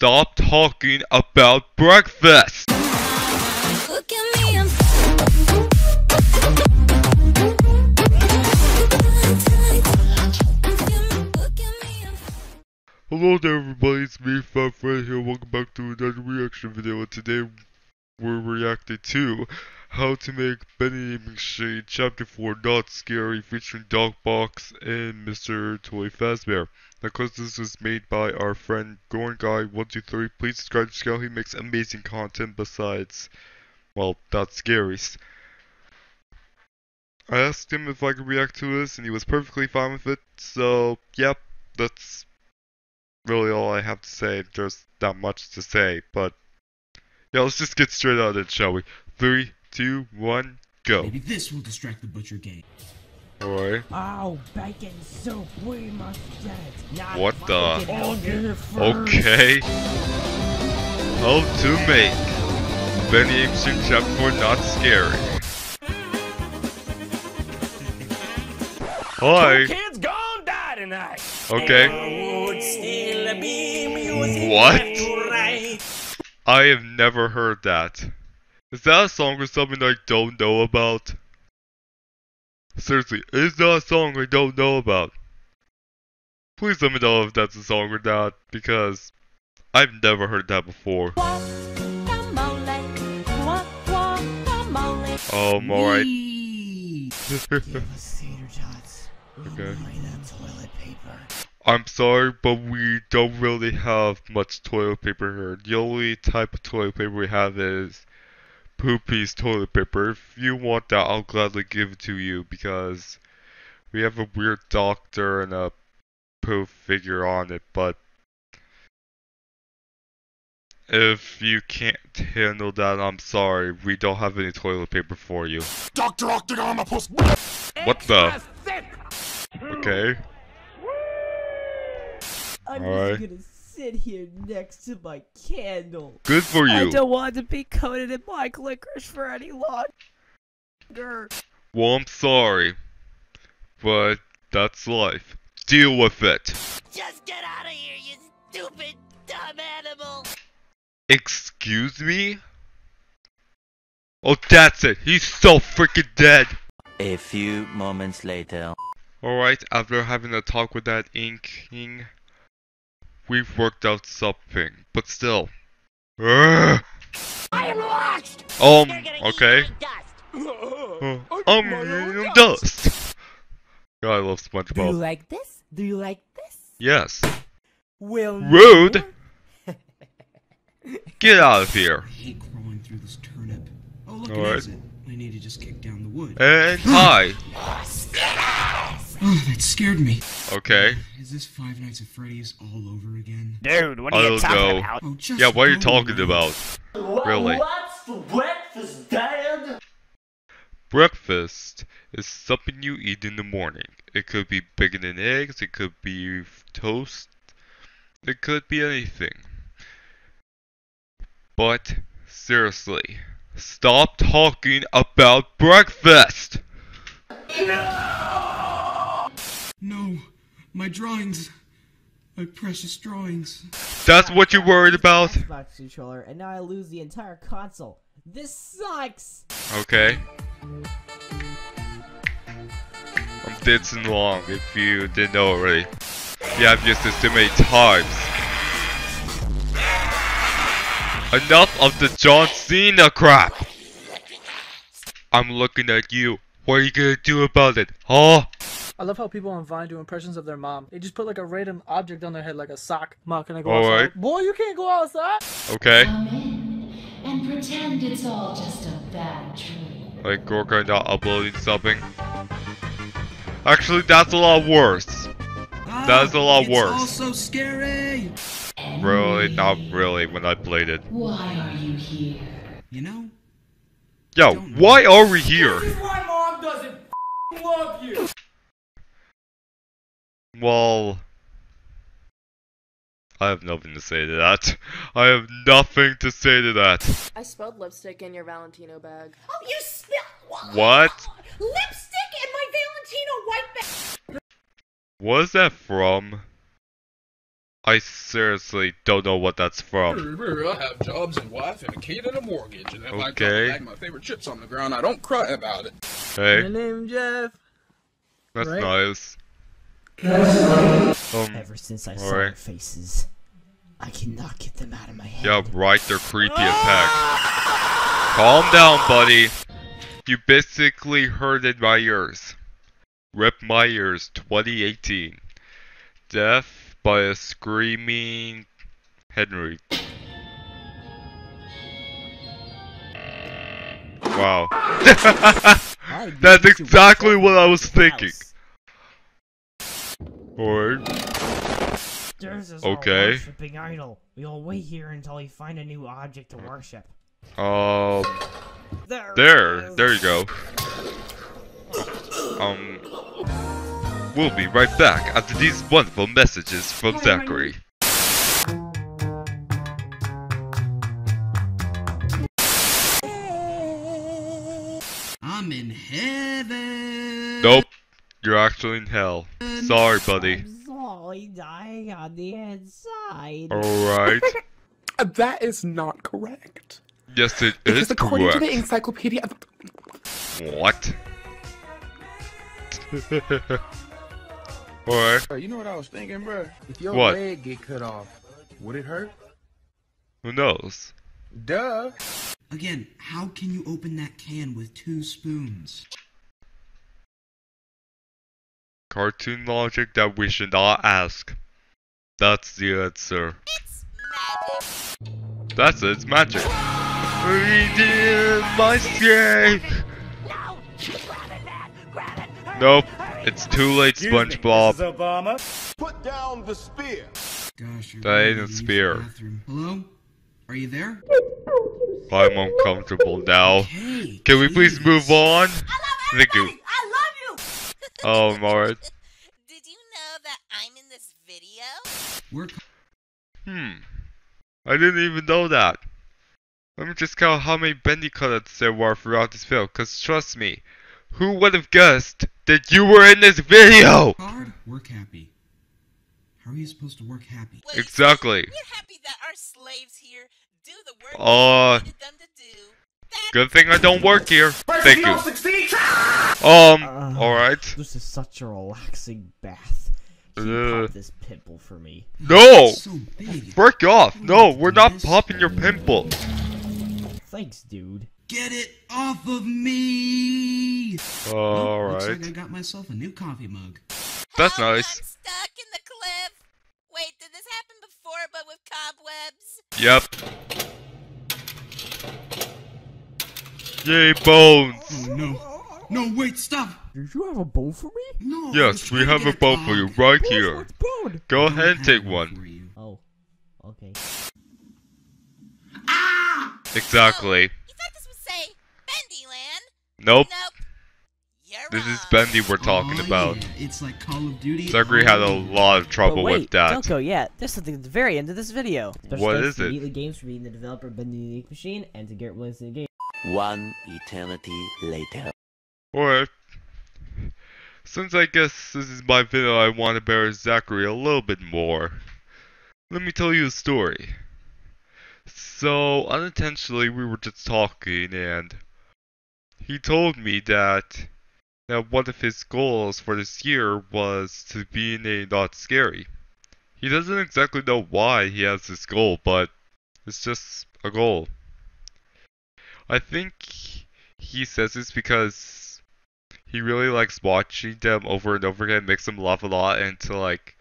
Stop talking about breakfast! Hello there everybody, it's me, Fat Fred here, welcome back to another reaction video, and today we're reacting to How to Make Bendy Machine Chapter 4 Not Scary featuring Darkbox and Mr. Toy Fazbear. Now cause this was made by our friend Goron Guy 123 please subscribe to Scout, he makes amazing content besides, well, not scary. I asked him if I could react to this and he was perfectly fine with it, so yep, that's really all I have to say. There's not much to say, but yeah, let's just get straight on it, shall we? Three, two, one, go. Maybe this will distract the butcher gang. Alright. Oh, bacon soup, we must get it. Not What the- bacon I'll get it first. Okay. How to make Bendy Action Chapter 4 Not Scary. Hi. Kids gone die tonight. Okay. What? I have never heard that. Is that a song or something I don't know about? Seriously, is that a song I don't know about? Please let me know if that's a song or not, because I've never heard that before. Um, oh, I'm alright. Yee. Give us tater tots. Okay. Buy that toilet paper. I'm sorry, but we don't really have much toilet paper here. The only type of toilet paper we have is Poopy's toilet paper. If you want that, I'll gladly give it to you because we have a weird doctor and a poof figure on it, but if you can't handle that, I'm sorry. We don't have any toilet paper for you. Dr. Octagonopus! What the? Okay. I'm Alright. Just gonna sit here next to my candle. Good for you. I don't want to be coated in black licorice for any longer. Well, I'm sorry, but that's life. Deal with it. Just get out of here, you stupid, dumb animal! Excuse me? Oh, that's it. He's so freaking dead. A few moments later. Alright, after having a talk with that Ink King, we've worked out something. But still. I am lost! Um, You're gonna eat okay. my dust. Uh, um, dust. God, I love SpongeBob. Do you like this? Do you like this? Yes. Will Rude. Get out of here. I hate crawling through this turnip. Oh, look, an Alright. I need to just kick down the wood. And hi. Oh, that scared me. Okay. Is this Five Nights at Freddy's all over again? Dude, what I are you talking know. about? Oh, Yeah, what are you talking away. about? Really? What's for breakfast, Dad? Breakfast is something you eat in the morning. It could be bacon and eggs, it could be toast, it could be anything. But, seriously, stop talking about breakfast! No, my drawings. My precious drawings. That's what you're worried about? Xbox controller, and now I lose the entire console. This sucks. Okay. I'm dancing along if you didn't know already. Yeah, I've used this too many times. Enough of the John Cena crap! I'm looking at you. What are you gonna do about it? Huh? I love how people on Vine do impressions of their mom. They just put like a random object on their head, like a sock. Mom, can I go Alright. outside? Boy, you can't go outside. Okay. Come in and pretend it's all just a bad dream. Like Gorka not uploading something. Actually, that's a lot worse. Ah, that's a lot it's worse. all so scary. Really? Not really when I played it. Why are you here? You know, Yo, why are we here? why mom doesn't love you! Well, I have nothing to say to that. I have nothing to say to that. I spilled lipstick in your Valentino bag. Oh, you spilled What? lipstick in my Valentino white bag! What is that from? I seriously don't know what that's from. I have jobs and wife and a kid and a mortgage, and if I Okay. drop bag my favorite chips on the ground, I don't cry about it. Hey. My Hey, name Jeff. that's right? nice. Um, Ever since I saw alright. their faces, I cannot get them out of my head. yeah, right, they're creepy as heck. Calm down, buddy. You basically hurted my ears. Rip my ears 2018. Death by a screaming Henry. Wow. That's exactly what I was into the thinking. House. Alright. This Okay. worshipping idol. We'll wait here until we find a new object to worship. Um. There. There. There you go. Um. We'll be right back after these wonderful messages from Zachary. I'm in heaven. Nope. You're actually in hell. Sorry, buddy. I'm slowly dying on the inside. Alright. Uh, That is not correct. Yes, it Because is according to the correct. encyclopedia, What? Alright. Bro, you know what I was thinking, bro? If your What? leg get cut off, would it hurt? Who knows? Duh. Again, how can you open that can with two spoons? Cartoon logic that we should not ask. That's the answer. It's magic. That's it, it's magic. Redeem my strength! No! Grab it! Grab it! Nope, it's too late, SpongeBob. Obama. Put down the spear. Gosh, you're That ain't a gonna use the spear. Hello? Are you there? I'm uncomfortable now. Hey. Can we please move on? I love Thank you. Everybody! I love you! Um, alright. Did you know that I'm in this video? We're Hmm. I didn't even know that. Let me just count how many bendy cuts there were throughout this video, cause trust me, who would have guessed that you were in this video? hard. Work happy. How are you supposed to work happy? Well, you see, Exactly. We're happy that our slaves here do the work Uh, we needed them to do. That Good thing I don't work here. Thank you. Um, Uh, alright. This is such a relaxing bath. Can you Uh. pop this pimple for me? No! It's so big. Off! No, we're not popping your pimple. Thanks, dude. Get it off of me! Well, Looks like I got myself a new coffee mug. That's Help, nice. I'm stuck in the cliff. Wait, did this happen before but with cobwebs? Yep. Yay, bones! Oh no. No, wait, stop! Did you have a bone for me? No. Yes, we have a bone for you right here. What's bone? Go I ahead and take for one. you. Oh, okay. Ah! Exactly. You thought this would say Bendyland? Nope. Nope. You're This is. Bendy we're talking Aw, about. yeah, It's like Call of Duty. Zachary had a Oh. lot of trouble but wait, with that. Don't go yet. There's something at the very end of this video. Special What thanks is it? TheMeatly Games for being the developer of Bendy the Unique Machine and to Garrett Williamson Games. One eternity later. Or, since I guess this is my video, I want to bear Zachary a little bit more. Let me tell you a story. So, unintentionally, we were just talking, and he told me that that one of his goals for this year was to be in a not scary. He doesn't exactly know why he has this goal, but it's just a goal. I think he says this because he really likes watching them over and over again, makes him laugh a lot, and to like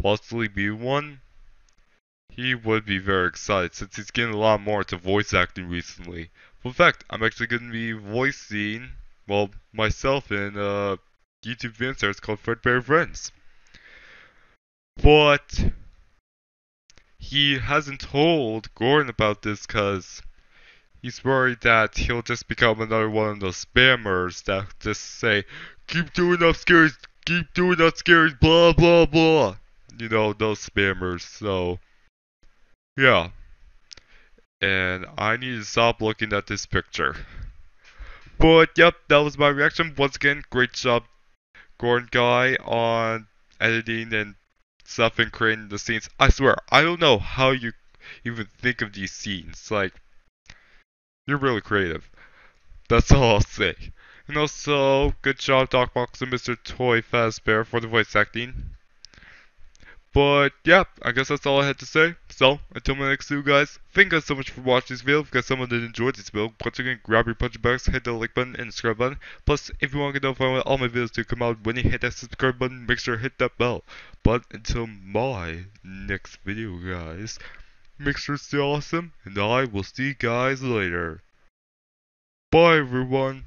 possibly be one, he would be very excited since he's getting a lot more into voice acting recently. Fun fact, I'm actually going to be voicing, well, myself in a YouTube video series called Fredbear Friends. But he hasn't told Goron about this because he's worried that he'll just become another one of those spammers that just say, keep doing up scaries, keep doing up scaries, blah blah blah. You know, those spammers, so yeah. And I need to stop looking at this picture. But yep, that was my reaction. Once again, great job, Goron Guy, on editing and stuff and creating the scenes. I swear, I don't know how you even think of these scenes. Like, you're really creative. That's all I'll say. And also, good job Darkbox and Mr. Toy Fazbear for the voice acting. But yeah, I guess that's all I had to say. So, until my next video guys, thank you guys so much for watching this video. If you guys someone that enjoyed this video, once again, grab your punching bags, hit the like button and subscribe button. Plus, if you want to get notified when all my videos do come out, when you hit that subscribe button, make sure to hit that bell. But until my next video guys, stay awesome, and I will see you guys later. Bye everyone.